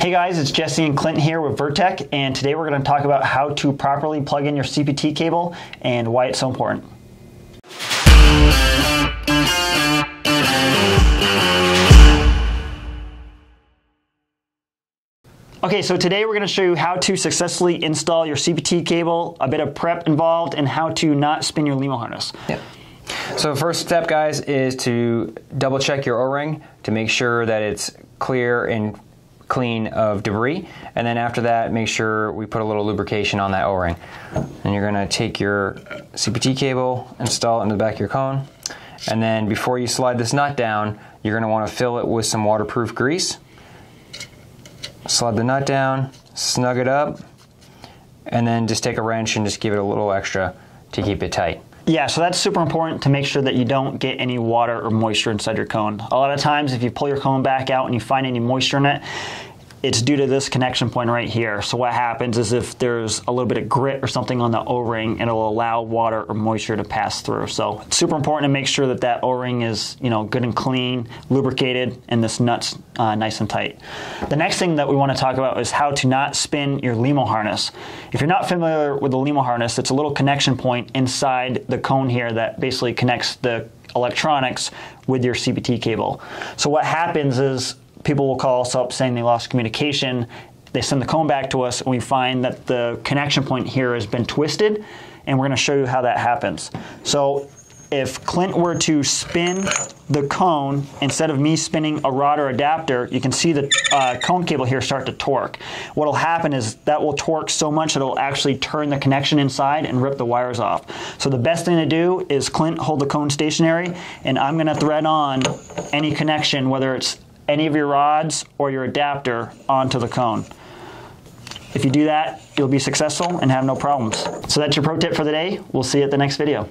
Hey guys, it's Jesse and Clint here with Vertek, and today we're going to talk about how to properly plug in your CPT cable and why it's so important. Okay, so today we're going to show you how to successfully install your CPT cable, a bit of prep involved, and how to not spin your LEMO harness. Yep. So first step, guys, is to double check your O-ring to make sure that it's clear and clean of debris. And then after that, make sure we put a little lubrication on that O-ring. And you're gonna take your CPT cable, install it in the back of your cone. And then before you slide this nut down, you're gonna wanna fill it with some waterproof grease. Slide the nut down, snug it up, and then just take a wrench and just give it a little extra to keep it tight. Yeah, so that's super important to make sure that you don't get any water or moisture inside your cone. A lot of times, if you pull your cone back out and you find any moisture in it, it's due to this connection point right here. So what happens is if there's a little bit of grit or something on the O-ring, it'll allow water or moisture to pass through. So it's super important to make sure that that O-ring is, you know, good and clean, lubricated, and this nut's uh, nice and tight. The next thing that we want to talk about is how to not spin your LEMO harness. If you're not familiar with the LEMO harness, it's a little connection point inside the cone here that basically connects the electronics with your CPT cable. So what happens is people will call us up saying they lost communication. They send the cone back to us, and we find that the connection point here has been twisted, and we're going to show you how that happens. So if Clint were to spin the cone, instead of me spinning a rod or adapter, you can see the uh, cone cable here start to torque. What will happen is that will torque so much that it'll actually turn the connection inside and rip the wires off. So the best thing to do is Clint hold the cone stationary, and I'm going to thread on any connection, whether it's any of your rods or your adapter onto the cone. If you do that, you'll be successful and have no problems. So that's your pro tip for the day. We'll see you at the next video.